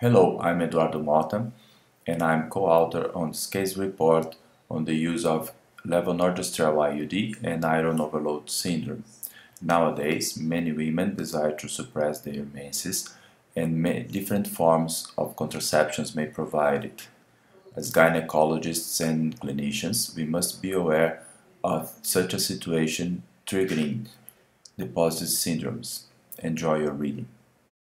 Hello, I'm Eduardo Mota, and I'm co-author on this case report on the use of levonorgestrel IUD and iron overload syndrome. Nowadays, many women desire to suppress their menses and different forms of contraceptions may provide it. As gynecologists and clinicians, we must be aware of such a situation triggering the positive syndromes. Enjoy your reading.